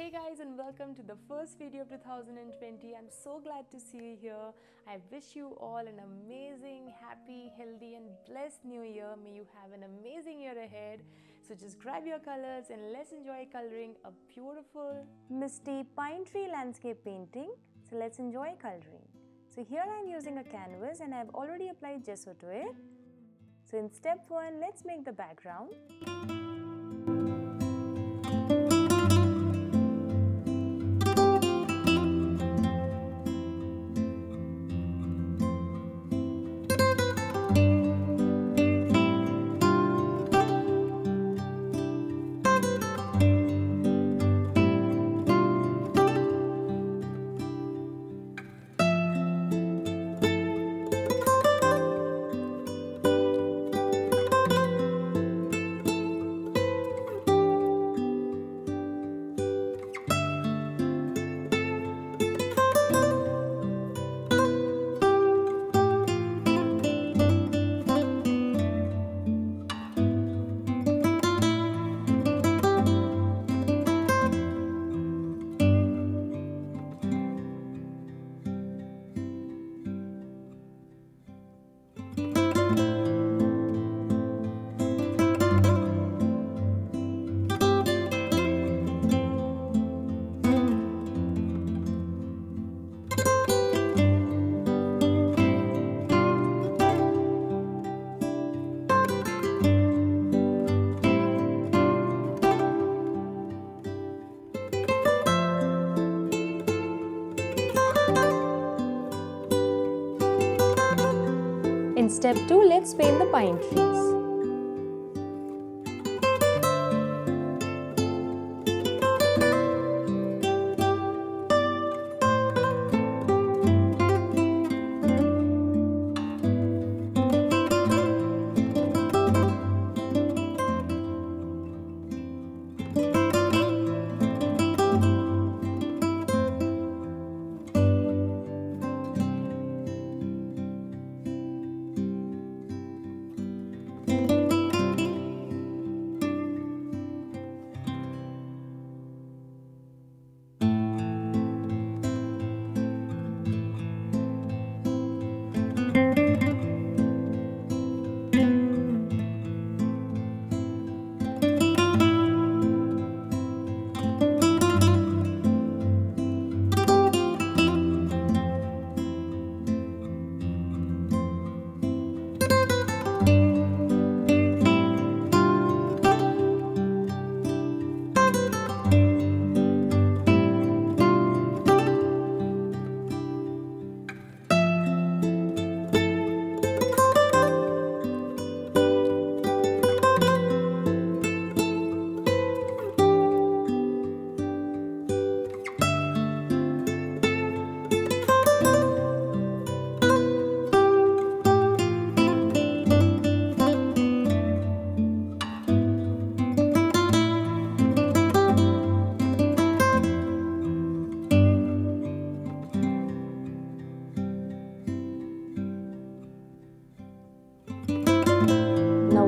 Hey guys and welcome to the first video of 2020. I'm so glad to see you here. I wish you all an amazing, happy, healthy and blessed new year. May you have an amazing year ahead. So just grab your colors and let's enjoy coloring a beautiful misty pine tree landscape painting. So let's enjoy coloring. So here I'm using a canvas and I've already applied gesso to it. So in step 1, let's make the background. Step 2, let's paint the pine trees.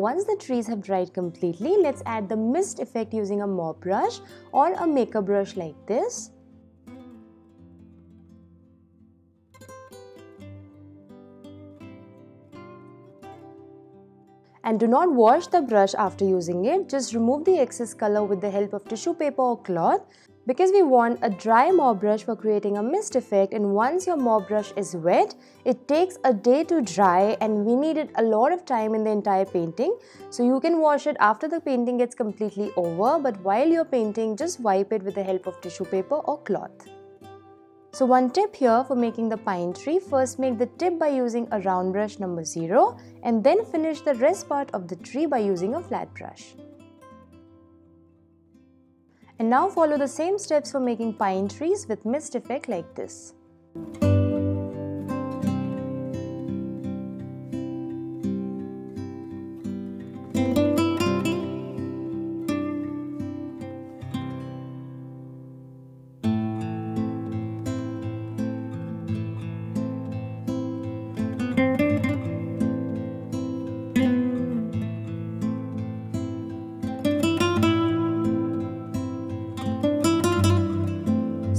Once the trees have dried completely, let's add the mist effect using a mop brush or a makeup brush like this. And do not wash the brush after using it, just remove the excess color with the help of tissue paper or cloth because we want a dry mop brush for creating a mist effect and once your mop brush is wet, it takes a day to dry and we needed a lot of time in the entire painting. So you can wash it after the painting gets completely over but while you're painting, just wipe it with the help of tissue paper or cloth. So one tip here for making the pine tree, first make the tip by using a round brush number 0 and then finish the rest part of the tree by using a flat brush. And now follow the same steps for making pine trees with mist effect like this.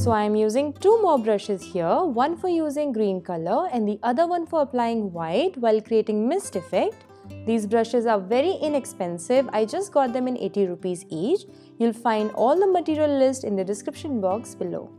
So I am using two more brushes here, one for using green color and the other one for applying white while creating mist effect. These brushes are very inexpensive. I just got them in 80 rupees each. You'll find all the material list in the description box below.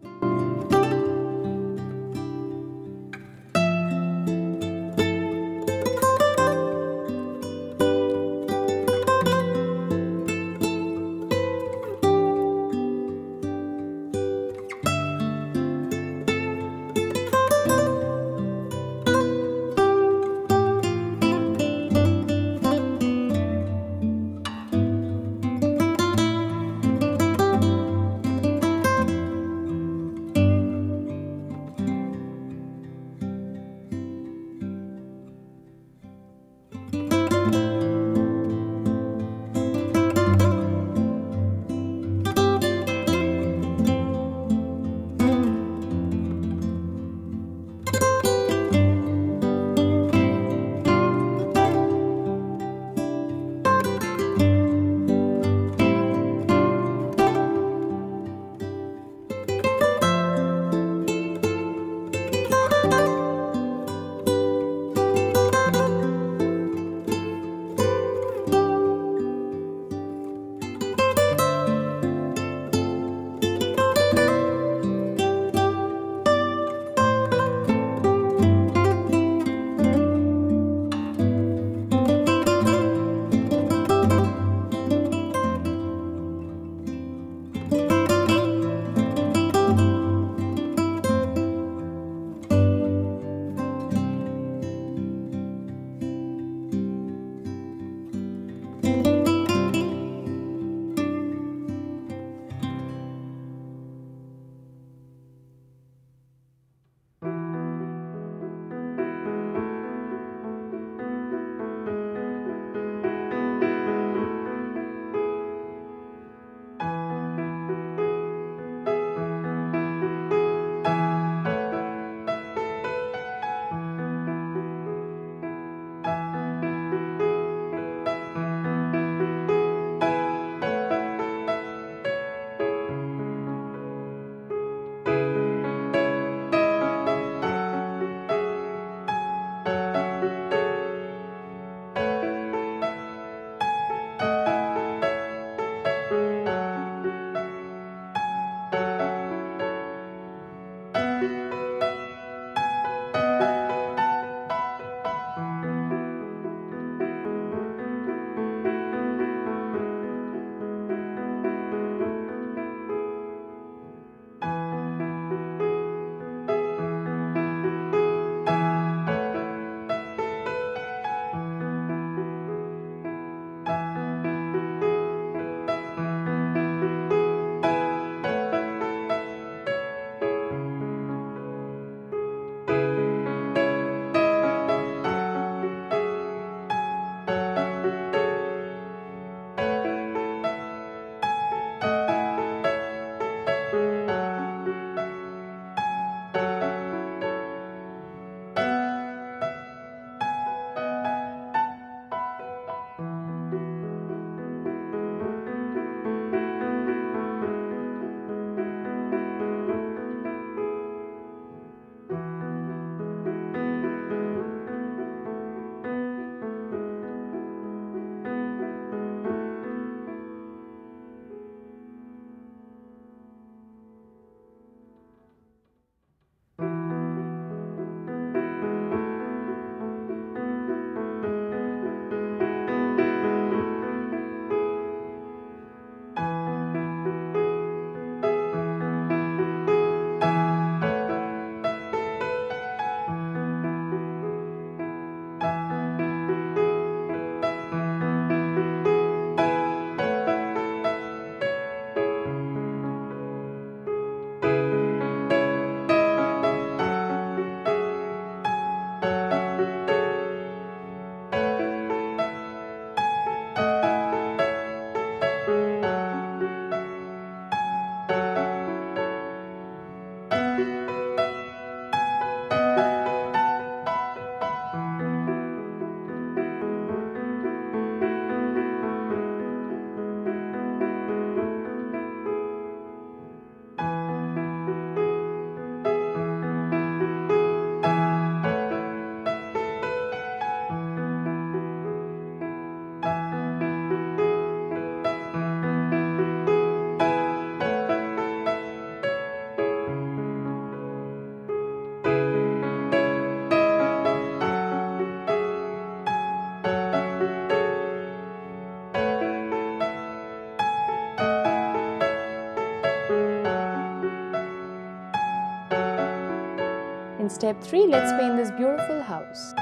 In step 3, let's paint this beautiful house.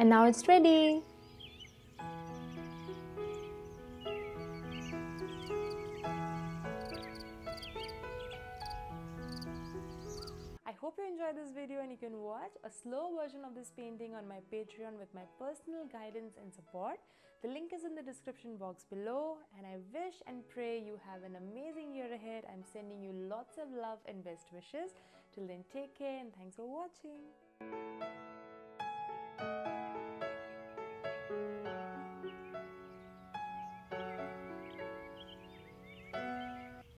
And now it's ready. I hope you enjoyed this video and you can watch a slow version of this painting on my Patreon with my personal guidance and support. The link is in the description box below and I wish and pray you have an amazing year ahead. I'm sending you lots of love and best wishes. Till then take care and thanks for watching. Thank you.